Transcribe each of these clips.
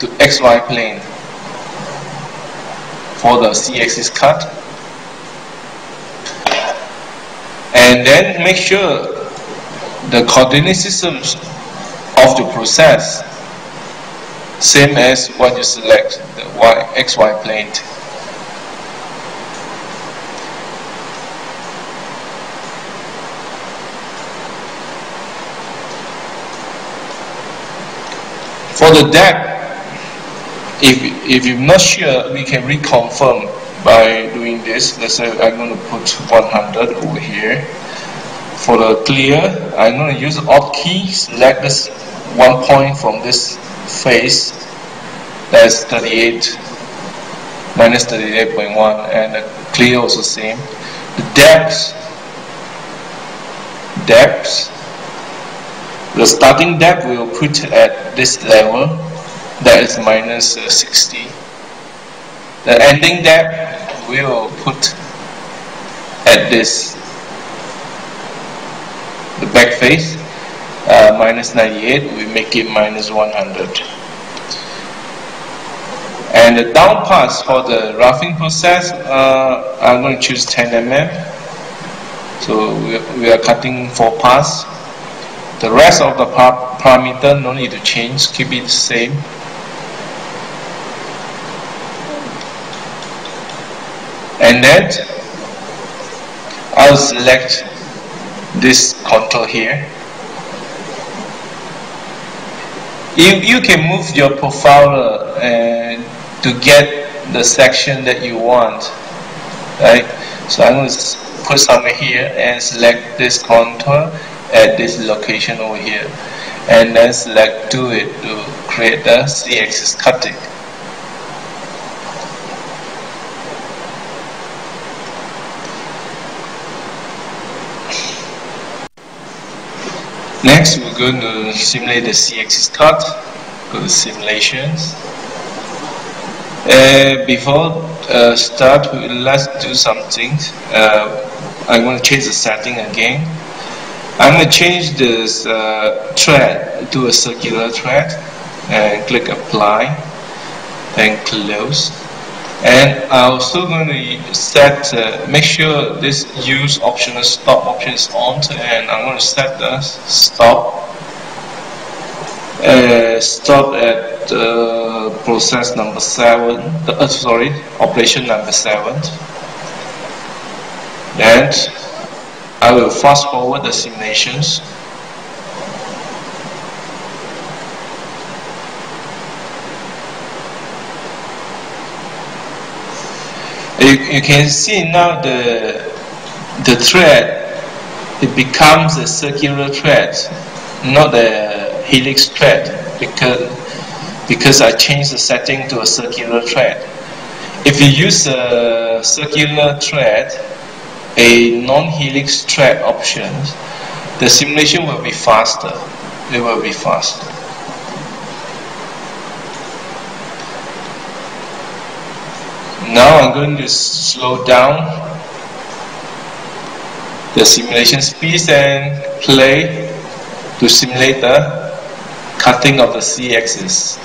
to XY plane for the C-axis cut. And then make sure the coordinate systems of the process same as what you select the y, XY plane. For the depth, if, if you're not sure, we can reconfirm by doing this. Let's say I'm going to put 100 over here. For the clear, I'm going to use Alt key, select this one point from this face. That's 38 minus 38.1 and the clear also same. The depth, depth the starting depth we will put at this level, that is minus, uh, 60. The ending depth we will put at this, the back face, uh, minus 98, we make it minus 100. And the down pass for the roughing process, uh, I'm going to choose 10 mm. So we, we are cutting 4 pass. The rest of the par parameter no need to change, keep it the same. And then I'll select this contour here. You, you can move your profiler uh, to get the section that you want, right? So I'm going to put somewhere here and select this contour at this location over here and then select do it to create the C-axis cutting next we're going to simulate the C-axis cut go to simulations. Uh, before uh, start let's do something uh, I'm going to change the setting again. I'm going to change this uh, thread to a circular thread and click apply and close and I'm also going to set uh, make sure this use optional stop option is on and I'm going to set the stop uh, stop at uh, process number 7 uh, sorry operation number 7 and I will fast forward the simulations. You, you can see now the the thread it becomes a circular thread, not a helix thread because because I changed the setting to a circular thread. If you use a circular thread, a non-helix thread option, the simulation will be faster. It will be faster. Now I'm going to slow down the simulation speed and play to simulate the cutting of the C-axis.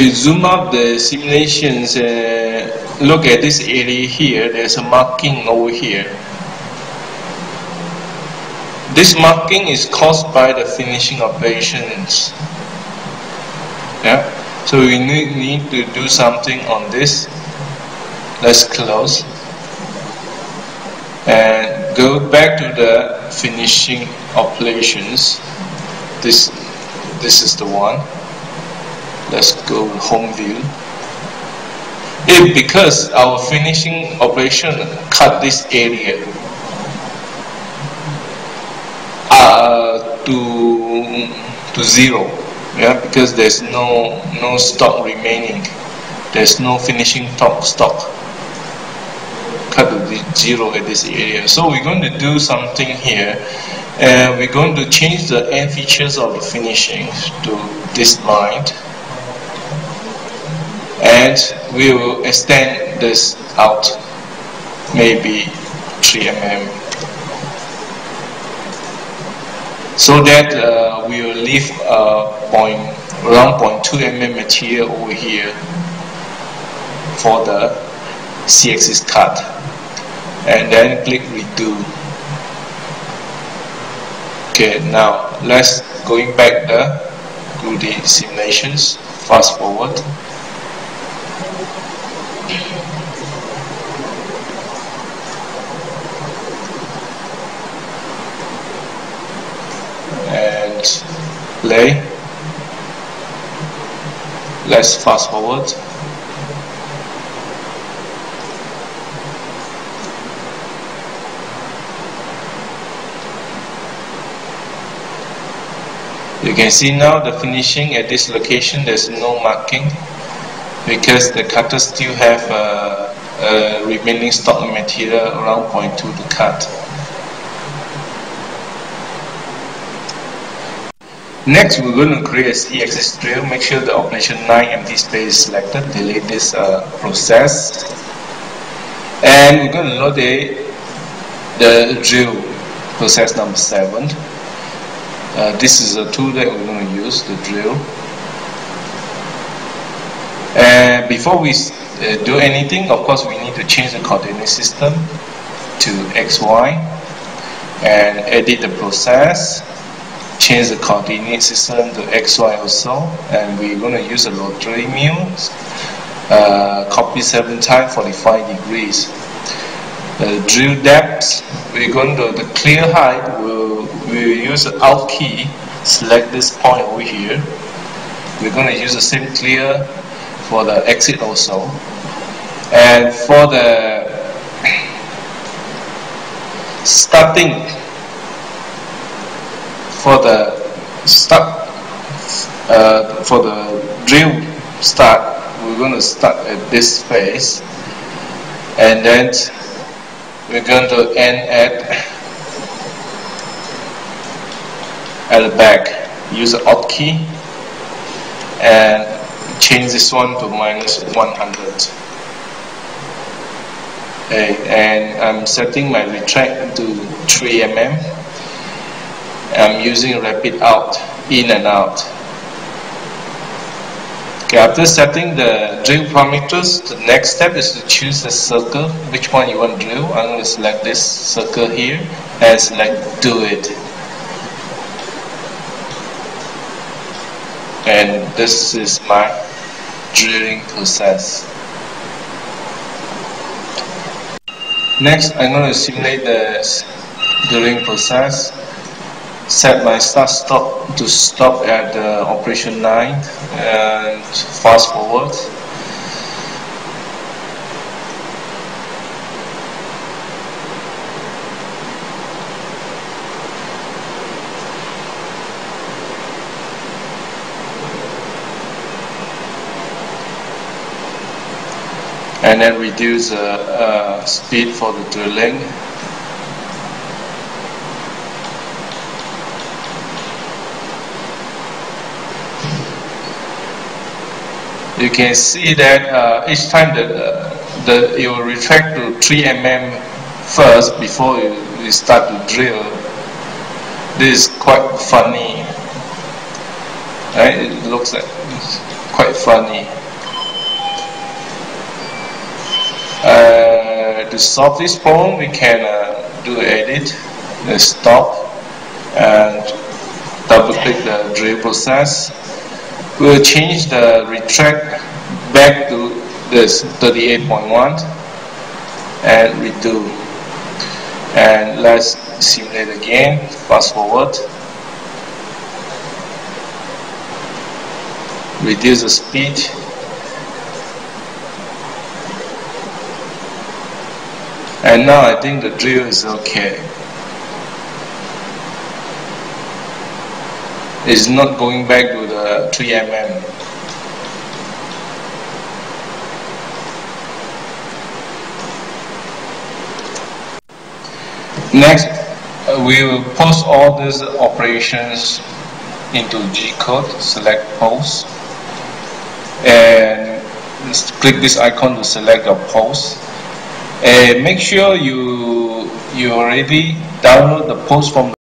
You zoom up the simulations, uh, look at this area here, there's a marking over here. This marking is caused by the finishing operations. Yeah, so we need, need to do something on this. Let's close and go back to the finishing operations. This this is the one let's go home view if because our finishing operation cut this area uh, to to zero yeah because there's no no stock remaining. There's no finishing top stock. Cut to zero at this area. So we're going to do something here and we're going to change the end features of the finishing to this line and we will extend this out maybe 3 mm so that uh, we will leave uh, point, around 0.2 mm material over here for the C-axis cut and then click redo. Okay now let's going back the to the simulations. Fast forward play let's fast forward. You can see now the finishing at this location. There's no marking because the cutter still have a, remaining stock material around 0.2 to cut Next, we're going to create a C-axis drill. Make sure the operation 9 empty space is selected. Delete this uh, process. And we're going to load the, the drill process number 7. Uh, this is a tool that we're going to use, the drill. And before we uh, do anything, of course, we need to change the coordinate system to XY and edit the process change the coordinate system to XY also and we're going to use a rotary mill uh, copy 7 times 45 degrees. The drill depth we're going to the clear height we'll, we'll use the alt key select this point over here. We're going to use the same clear for the exit also. And for the starting for the start uh, for the drill start we're going to start at this phase. And then we're going to end at at the back. Use the alt key and change this one to minus 100 okay, and I'm setting my retract to 3 mm I'm using rapid out, in and out. Okay, after setting the drill parameters, the next step is to choose the circle, which one you want to drill. I'm going to select this circle here and select do it. And this is my drilling process. Next, I'm going to simulate the drilling process set my start stop to stop at uh, operation 9 and fast forward. And then reduce the uh, speed for the drilling you can see that uh, each time that uh, the, will retract to 3 mm first before you, you start to drill. This is quite funny. Right? It looks like quite funny. Uh, to solve this problem, we can uh, do edit, stop, and double click the drill process we'll change the retract back to this 38.1 and redo. And let's simulate again fast forward. Reduce the speed. And now I think the drill is okay It's not going back to the 3 mm. Next, uh, we will post all these operations into G code, select post, and click this icon to select your post. And make sure you you already download the post from